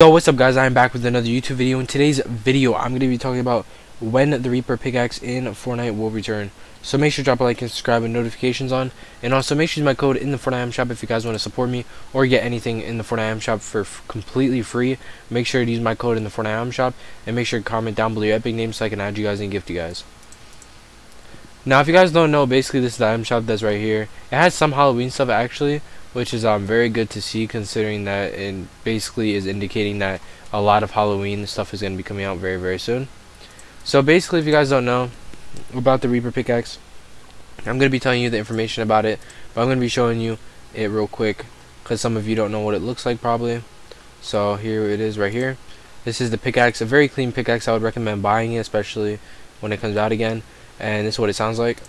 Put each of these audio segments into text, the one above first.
Yo, what's up guys? I'm back with another YouTube video. In today's video, I'm going to be talking about when the Reaper pickaxe in Fortnite will return. So make sure to drop a like and subscribe and notifications on. And also make sure to use my code in the Fortnite Shop if you guys want to support me or get anything in the Fortnite Shop for completely free. Make sure to use my code in the Fortnite Shop and make sure to comment down below your epic name so I can add you guys and gift you guys. Now, if you guys don't know, basically this is the shop that's right here. It has some Halloween stuff actually, which is um very good to see considering that it basically is indicating that a lot of Halloween stuff is going to be coming out very very soon. So basically, if you guys don't know about the Reaper pickaxe, I'm going to be telling you the information about it, but I'm going to be showing you it real quick because some of you don't know what it looks like probably. So here it is right here. This is the pickaxe, a very clean pickaxe. I would recommend buying it, especially when it comes out again. And this is what it sounds like.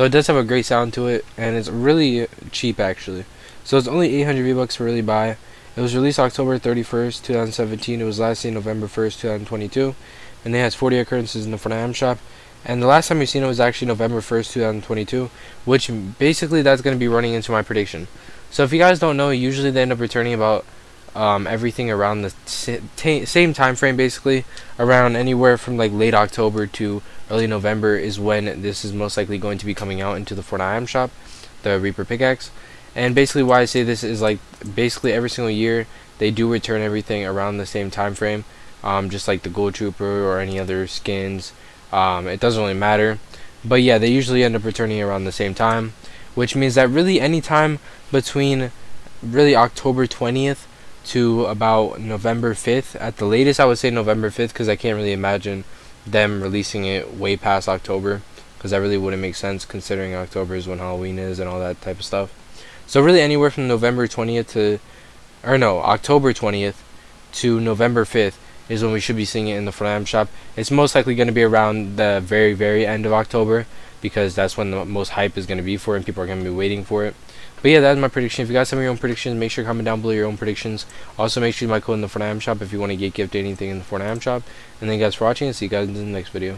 So it does have a great sound to it, and it's really cheap actually. So it's only 800 V-Bucks to really buy. It was released October 31st, 2017. It was last seen November 1st, 2022. And it has 40 occurrences in the Fortnite shop. And the last time we seen it was actually November 1st, 2022, which basically that's going to be running into my prediction. So if you guys don't know, usually they end up returning about um, everything around the same time frame basically around anywhere from like late October to early November is when this is most likely going to be coming out into the Fortnite item shop the Reaper pickaxe. And basically why I say this is like basically every single year they do return everything around the same time frame um, just like the Ghoul Trooper or any other skins. Um, it doesn't really matter. But yeah they usually end up returning around the same time which means that really any time between really October 20th to about November 5th. At the latest, I would say November 5th because I can't really imagine them releasing it way past October because that really wouldn't make sense considering October is when Halloween is and all that type of stuff. So really anywhere from November 20th to or no, October 20th to November 5th is when we should be seeing it in the Fortnite shop. It's most likely going to be around the very very end of October because that's when the most hype is going to be for it and people are going to be waiting for it. But yeah, that's my prediction. If you guys have your own predictions, make sure to comment down below your own predictions. Also, make sure you my code in the Fortnite shop if you want to get gifted anything in the Fortnite shop. And thank you guys for watching, and see you guys in the next video.